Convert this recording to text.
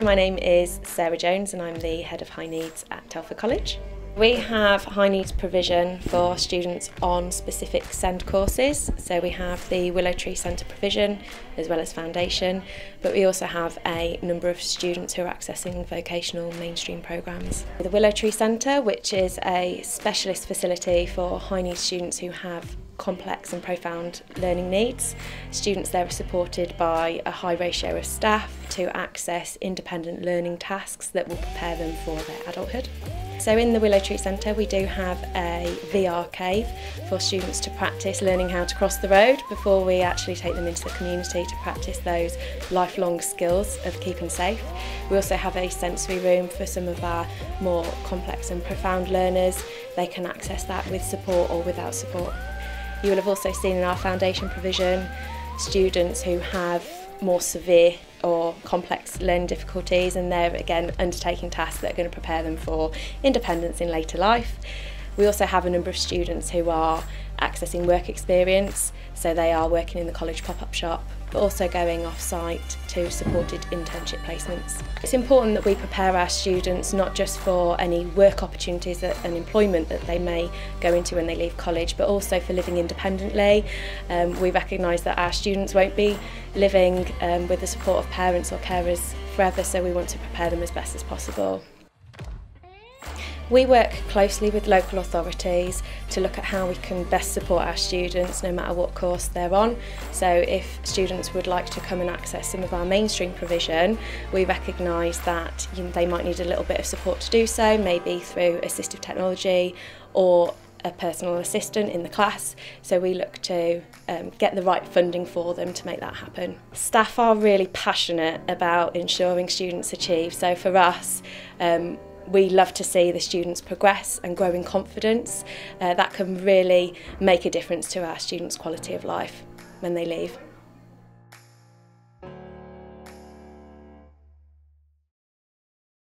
My name is Sarah Jones and I'm the Head of High Needs at Telford College. We have high needs provision for students on specific SEND courses. So we have the Willow Tree Centre provision as well as foundation, but we also have a number of students who are accessing vocational mainstream programmes. The Willow Tree Centre, which is a specialist facility for high needs students who have complex and profound learning needs. Students there are supported by a high ratio of staff to access independent learning tasks that will prepare them for their adulthood. So in the Willow Tree Centre we do have a VR cave for students to practice learning how to cross the road before we actually take them into the community to practice those lifelong skills of keeping safe. We also have a sensory room for some of our more complex and profound learners. They can access that with support or without support. You will have also seen in our foundation provision students who have more severe or complex learning difficulties and they're again undertaking tasks that are going to prepare them for independence in later life. We also have a number of students who are accessing work experience, so they are working in the college pop-up shop but also going off-site to supported internship placements. It's important that we prepare our students not just for any work opportunities that, and employment that they may go into when they leave college, but also for living independently. Um, we recognise that our students won't be living um, with the support of parents or carers forever, so we want to prepare them as best as possible. We work closely with local authorities to look at how we can best support our students no matter what course they're on. So if students would like to come and access some of our mainstream provision, we recognise that you know, they might need a little bit of support to do so, maybe through assistive technology or a personal assistant in the class so we look to um, get the right funding for them to make that happen. Staff are really passionate about ensuring students achieve so for us um, we love to see the students progress and grow in confidence. Uh, that can really make a difference to our students' quality of life when they leave.